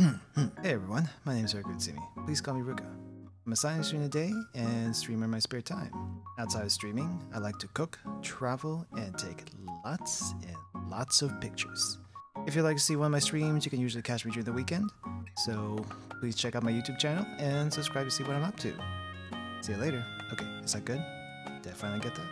hey everyone, my name is Haruka Itsumi. Please call me Ruka. I'm a science student today and streamer in my spare time. Outside of streaming, I like to cook, travel, and take lots and lots of pictures. If you'd like to see one of my streams, you can usually catch me during the weekend. So please check out my YouTube channel and subscribe to see what I'm up to. See you later. Okay, is that good? Did I finally get that?